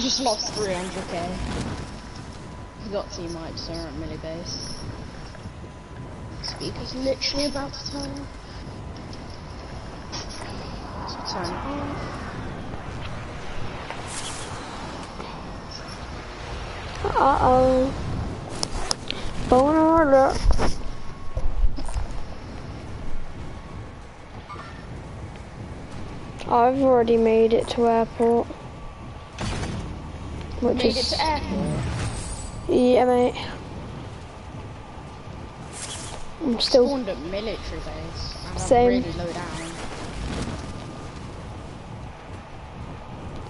Just lost 300k. We got team mics, so we're at milli base. Speaker's literally about to turn. So turn off. Uh-oh. Boner alert. I've already made it to airport. Which Made is yeah, mate. I'm still Spawned at military base. And Same. I'm really low down.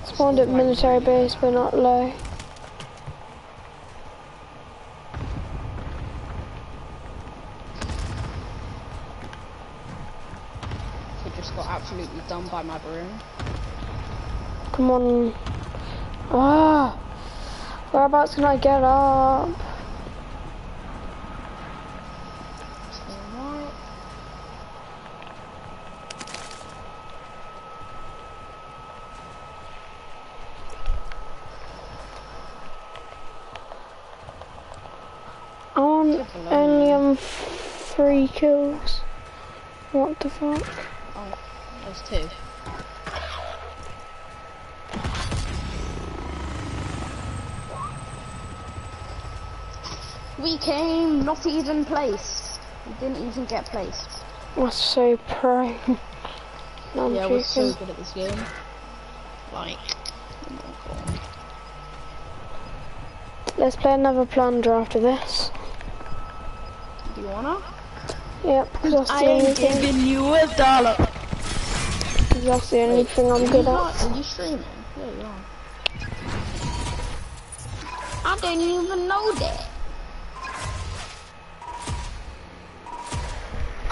spawned at military base, but not low. He just got absolutely done by my broom. Come on. Ah, whereabouts can I get up? Only um three kills. What the fuck? Oh, there's two. We came not even placed. We didn't even get placed. That's so pro. no, I'm yeah, we're so joking. good at this game. Like, oh. Let's play another plunder after this. Do you wanna? Yep, 'cause that's the only thing. you a dollar. 'cause That's the only thing I'm good not, at. are you streaming? Yeah, you are. I didn't even know that.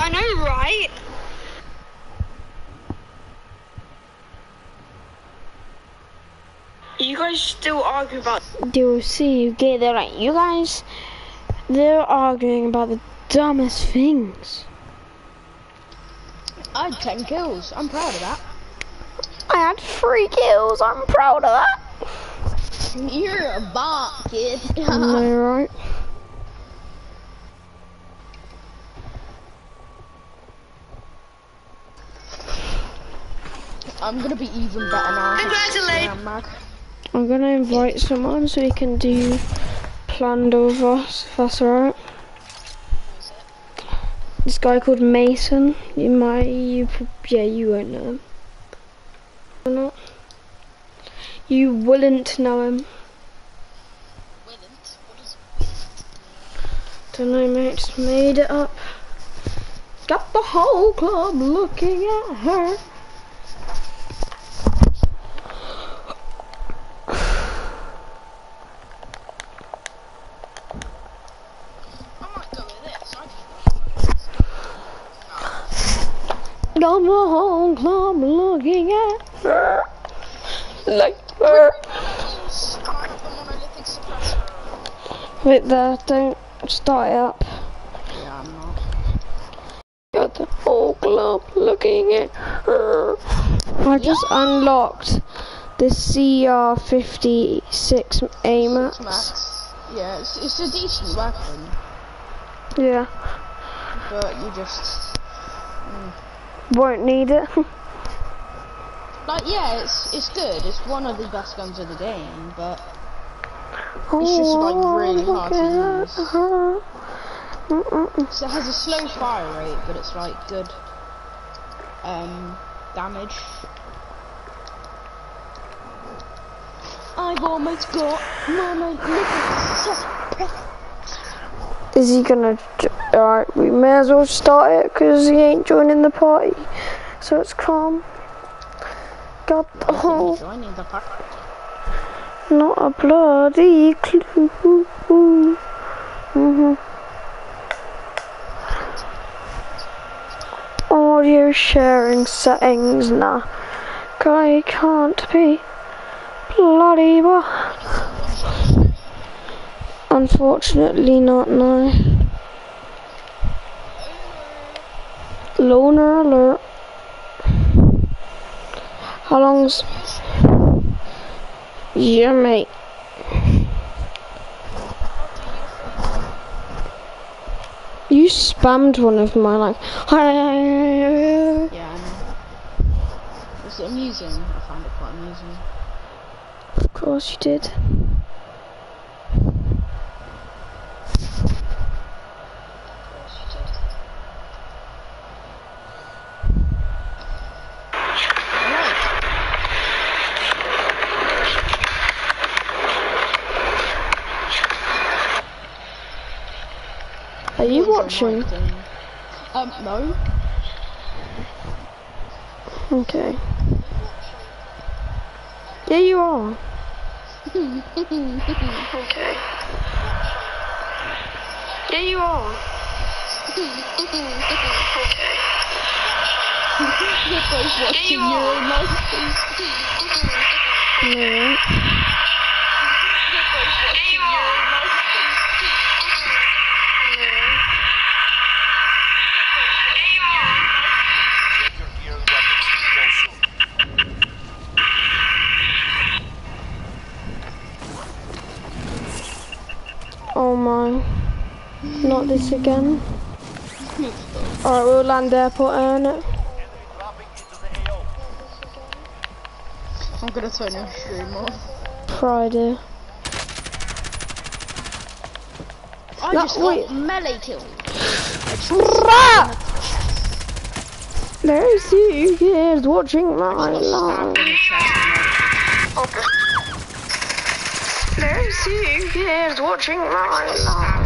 I know, right? You guys still argue about Do see you get that right? You guys, they're arguing about the dumbest things. I had 10 kills. I'm proud of that. I had three kills. I'm proud of that. You're a bot, kid. Am I right? I'm gonna be even better now. Congratulations. Yeah, Mag. I'm gonna invite someone so we can do planned over, us. If that's alright. This guy called Mason. You might, you, yeah, you won't know him. Or not. You wouldn't know him. Don't know, mate. Just made it up. Got the whole club looking at her. I might go with this. I The whole club looking at her. Like her. Wait there, don't start it up. Yeah, I'm not. Got the whole club looking at her. I just unlocked the CR56 AMAX. Max. Yeah, it's, it's a decent weapon, Yeah, but you just won't need it. like yeah, it's it's good. It's one of the best guns of the game, but oh, just, like, really hard to use. Mm-mm. so it has a slow fire rate, but it's like good um damage. I've almost got monolithic suppressor. Is he gonna? Alright, we may as well start it because he ain't joining the party. So it's calm. Got the whole. Joining the party. Not a bloody clue. hmm Audio sharing settings, nah. Guy can't be bloody well. Unfortunately, not now. Loner alert. How long's Yeah, mate. You spammed one of my like. Yeah, I know. Was it amusing? I found it quite amusing. Of course you did. Alright. Are you What was your watching? mic doing? Um, no. Okay. Yeah, you are. Okay. Yeah, you are. You're both watching your own live No. Get your gear and weapons. Go soon. Oh my. Not this again. Alright, we'll land airport, earn it. I'm gonna turn your stream off. Friday. I just wait. got melee kill. There's you kids watching my life. in the. There's you kids watching my life.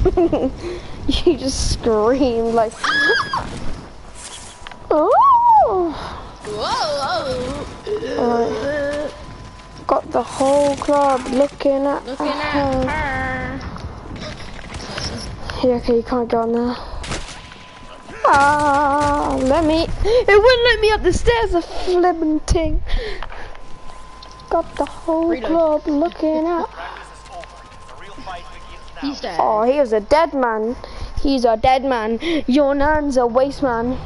you just screamed like, oh. Whoa! Alright. Got the whole club looking at Looking her. at her. Yeah, okay, you can't go on there. Ah, let me. It wouldn't let me up the stairs, a flippin' ting. Got the whole Reload. club looking at. He's dead. Oh, he was a dead man. He's a dead man. Your nan's a waste man.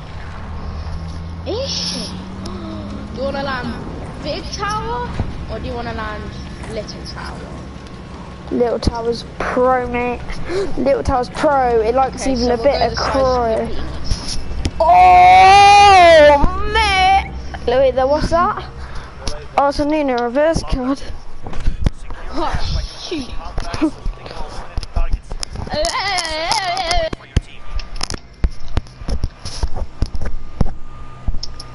Is she? Do you wanna land big tower or do you wanna land little tower? Little Tower's pro, mate. Little Tower's pro. It likes Okay, even so a we'll bit of the size of your croy. Oh, mate. Wait, there, what's that? Oh, it's a Nina reverse card. Oh, shoot. Targets for your team.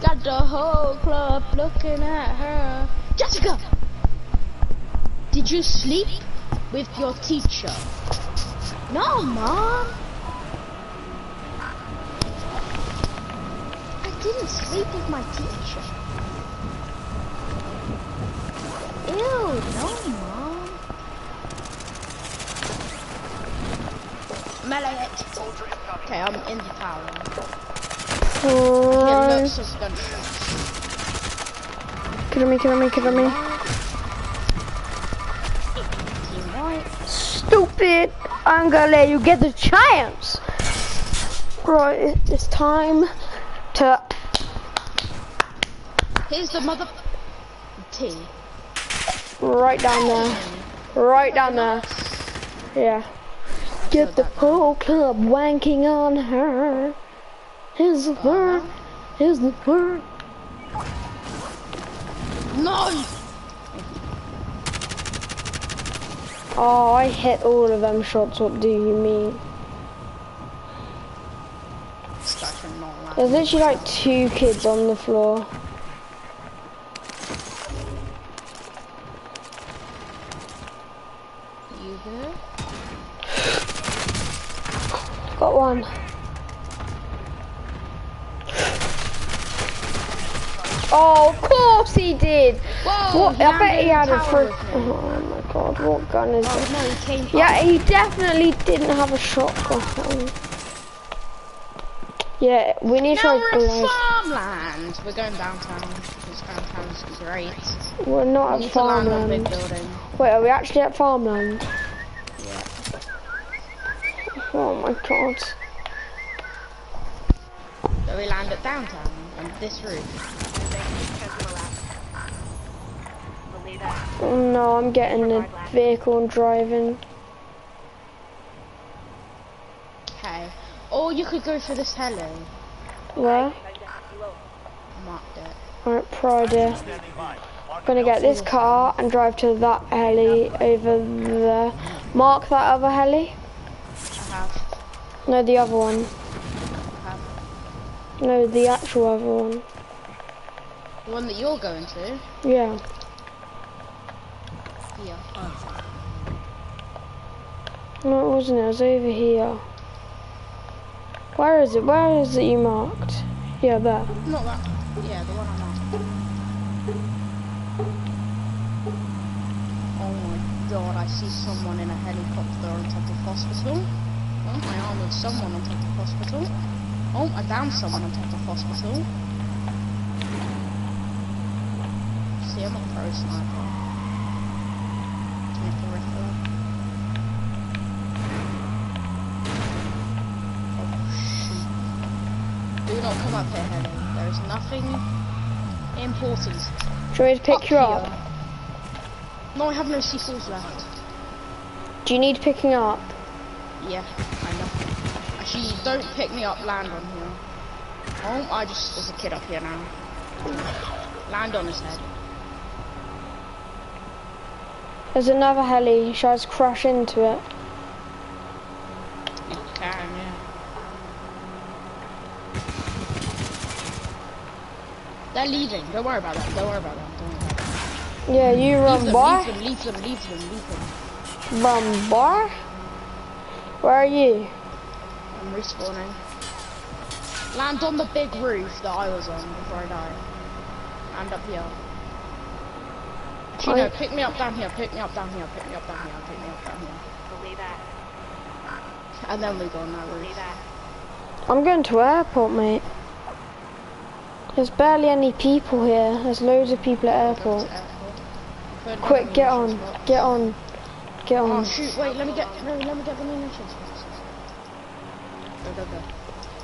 Got the whole club looking at her. Jessica! Did you sleep with your teacher? No, Mom. I didn't sleep with my teacher. Ew, no, Mom. Melee. Okay, I'm in the tower. Yeah, Right. Lots of gunshots. Kill me, kill me, kill me. Stupid! I'm gonna let you get the chance. Right, it's time to. Here's the mother. T. Right down there. Right down there. Yeah. Get the whole club wanking on her. Here's the word. Here's the word. No! Oh, I hit all of them shots. What do you mean? Such a non There's literally like two kids on the floor. You there? Got one. Oh, of course he did. Whoa! What? I bet he had a. Oh my god, what gun is Oh it? no, he came Yeah, he definitely didn't have a shotgun. Yeah, we need to Now try we're farmland. We're going downtown because downtown's great. We're not We at need to land on big farmland. Wait, are we actually at farmland? Yeah. Oh my god. So we land at downtown on this roof. No, I'm getting the vehicle and driving. Okay. Or you could go for this heli. Where? Marked it. Alright, Pride here. Standing by. Gonna get this car and drive to that heli over there. Mark that other heli. Have. No, the other one. Have. No, the actual other one. The one that you're going to? Yeah. Yeah. Oh. No, it wasn't. It was over here. Where is it? Where is it you marked? Yeah, there. Not that. Yeah, the one I'm on. Oh my god, I see someone in a helicopter on top of hospital. Oh, I armored someone on top of hospital. Oh, I downed someone on top of hospital. See, I'm a pro sniper. Take the rifle. Oh shoot. Do not come up here, Helen. There is nothing important. You to pick Up you up? here. No, I have no C4s left. Do you need picking up? Yeah, I know. Actually, don't pick me up, land on here. Oh, I just, there's a kid up here now. Land on his head. There's another heli. Shall I just crash into it? You can, yeah. They're leaving. Don't worry about that. Don't worry about that. Don't worry about that. Yeah, you Leave run, them, boy. leave them, leave them, leave them, leave them. Run, boy. Where are you? I'm respawning. Land on the big roof that I was on before I died. Land up here. Actually, no, pick me up down here, pick me up down here, pick me up down here, pick me up down here. Believe that. And then we go on that roof. Believe that. I'm going to airport, mate. There's barely any people here. There's loads of people at airport. airport. Quick, get on. munitions box. Get on. Get Oh on. shoot, wait, let me get, no, let me get the munitions. Go, go, go.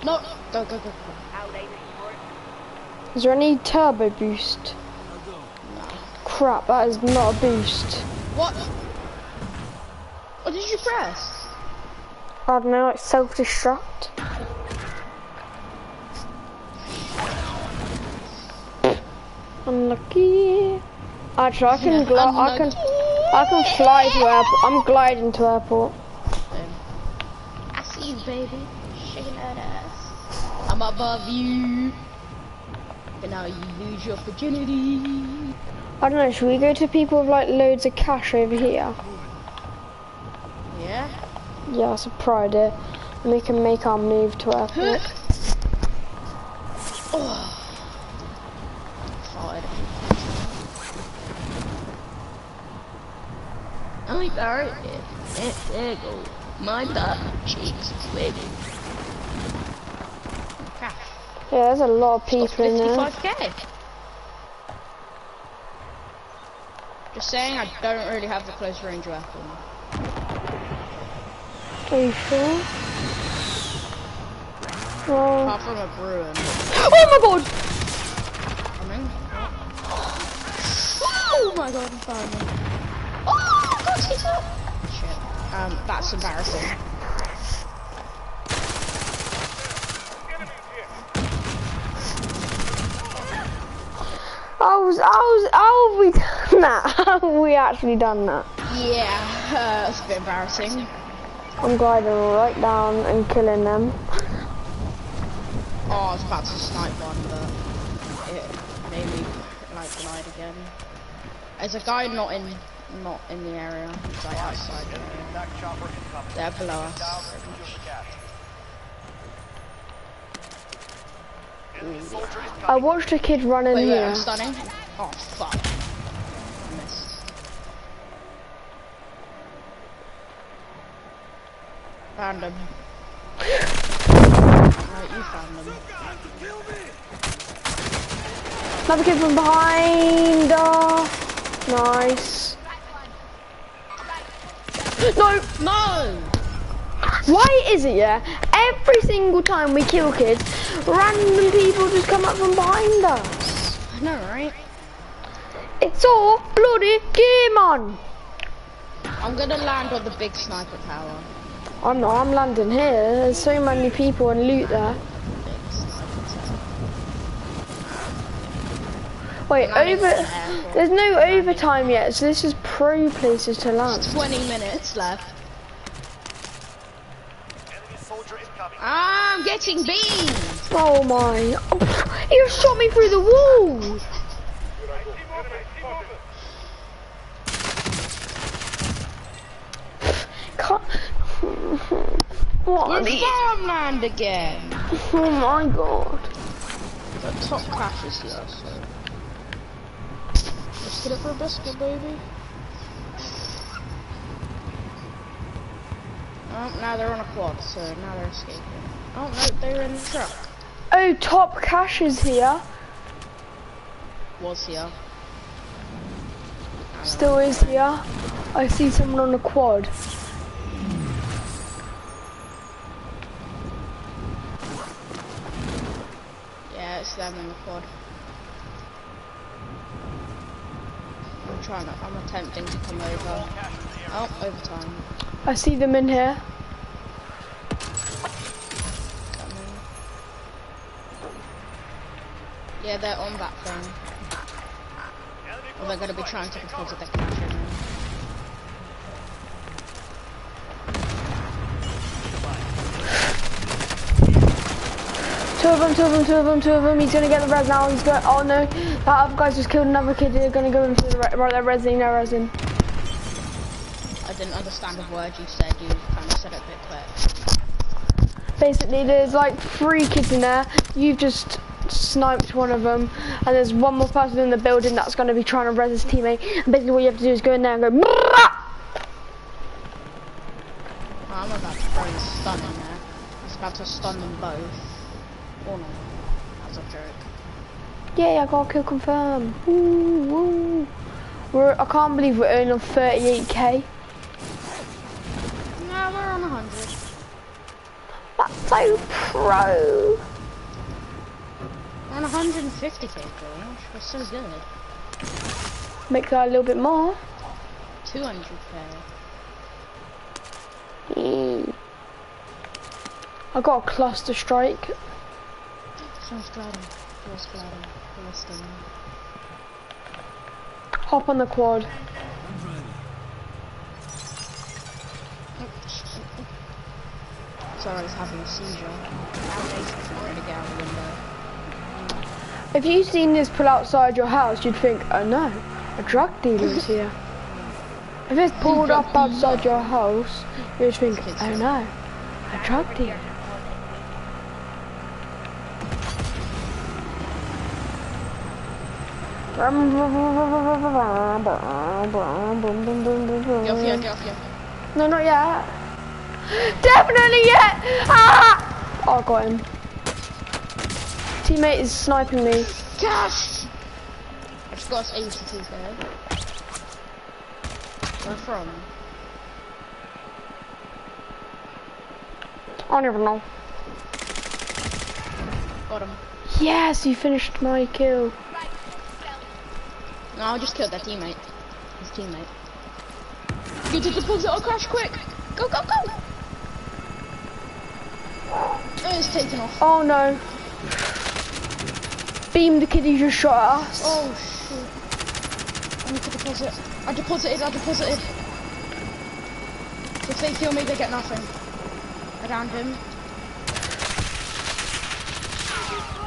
No, go, go, go, go. Out later support. Is there any turbo boost? Crap, that is not a boost. What? What did you press? I don't know, like self-destruct. Unlucky. Actually, I can Yeah, gli- I can, I can fly to airport. I'm gliding to airport. I see you, baby. Shaking that ass. I'm above you. But now you lose your virginity. I don't know. Should we go to people with like loads of cash over here? Yeah? Yeah, that's a pride it. And we can make our move to oh. airport. Sorry. There you go. My butt cheeks wiggle. Cash. Yeah, there's a lot of people in there. 55k. Saying, I don't really have the close range weapon. Are you sure? Well, Apart from a Bruen. oh my god! Coming. Oh my god, I'm fine. Oh, God, he's up. Shit. Um, that's embarrassing. I was, I was, how have we done that? How have we actually done that? Yeah, uh, it's a bit embarrassing. I'm gliding right down and killing them. Oh, I was about to snipe one, but it made me like glide again. There's a guy not in, not in the area. He's like outside the area. They're below us. and secure the gas. Enemy soldier is I watched a kid run in Wait, wait, here. I'm stunning. Oh fuck. I missed. Found him. Right, you found him. Another kid from behind. Uh, nice. No, No! why is it, yeah? Every single time we kill kids, random people just come up from behind us. I know, right? It's all bloody game on. I'm gonna land on the big sniper tower. I'm not, I'm landing here. There's so many people and loot there. Big sniper tower. Wait, over. on the airport. There's no overtime yet, so this is pro places to land. 20 minutes left. I'm getting beamed! Oh my. Oh, you shot me through the wall! What are We're farmland again! Oh my god. The top crashes here, so. Let's get it for a biscuit, baby. Oh, now they're on a quad, so now they're escaping. Oh, no, they're in the truck. Oh, top cash is here. Was here. Still is here. I see someone on a quad. Yeah, it's them in the quad. I'm trying to, I'm attempting to come over. Oh, overtime. I see them in here. Yeah, they're on that thing. Or they're gonna be trying to cash in there. Two of them, two of them, two of them, two of them. He's gonna get the res now. He's got. Oh no, that other guy's just killed another kid. They're gonna go in for the re right. They're resing. They're resing. I didn't understand a word you said, you kind of said it a bit quick. Basically, there's like three kids in there. You've just sniped one of them, and there's one more person in the building that's gonna be trying to res his teammate. And basically, what you have to do is go in there and go. "Brrrah!" Oh, I'm about to throw a stun in there. I was about to stun them both. Or not. That was a joke. Yeah, I got a kill woo. We're, I can't believe we're earning 38k. No, we're on 100. That's so pro. We're 150k gold. We're so good. Make that a little bit more. 200k. Mm. I got a cluster strike. Sounds. Feels glad. Listening. Hop on the quad. Was having a seizure. Now basically ready to get out the window. If you've seen this pull outside your house, you'd think, oh no, a drug dealer's here. If it's pulled up outside your house, you'd think, oh no, a drug dealer. Get off here, get off here. No, not yet. Definitely yet! Ah! Oh, I got him. Teammate is sniping me. Cash! I just got us 82 there. Where from? I don't even know. Got him. Yes, you finished my kill. No, I just killed that teammate. His teammate. Get to the deposit, I'll crash quick! Go, go, go! Oh, it's taken off. Oh no. Beam the kid who just shot at us. Oh shit. I need to deposit. I deposited, I deposited. If they kill me, they get nothing. I downed him.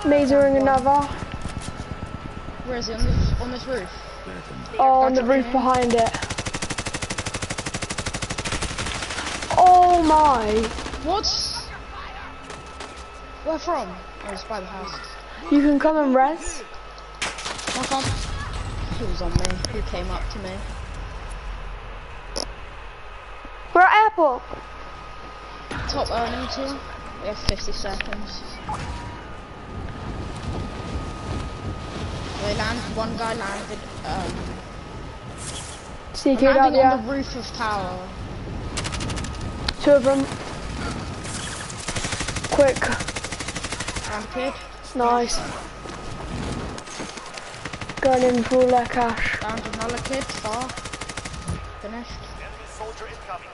Masering another. Where is he? On this, on this roof? Oh, on the roof behind it. Oh my. What? Where from? Oh, it's by the house. You can come and rest. I can't. He was on me. Who came up to me. We're at airport. Top earning two. We have 50 seconds. They land. One guy landed. Um, kid landing on there. the roof of tower. Two of them. Quick. Round kid. Nice. going in for all their cash. Down to another kid, far. Finished. Enemy soldier incoming.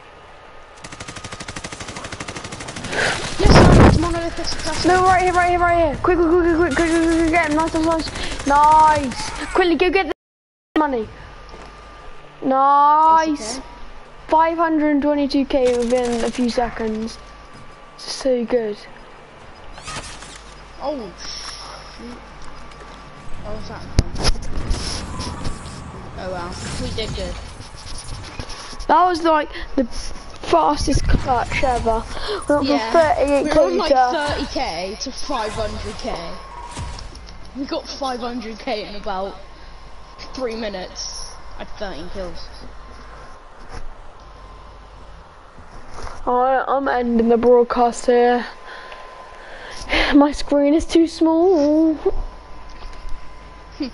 Yes, sir, it's monolith, it's successful. No, right here, right here, right here. Quick, quick, quick, quick, quick, quick, quick, quick, get him. Nice, nice, nice. Nice. Quickly, go get the money. Nice. okay. 522k within a few seconds. So good. Oh, shoot. What was that? Oh wow, we did good. That was like the fastest clutch ever. We Went Yeah, from 38k were on like to 30k to 500k. We got 500k in about three minutes. I had 13 kills. Alright, I'm ending the broadcast here. My screen is too small.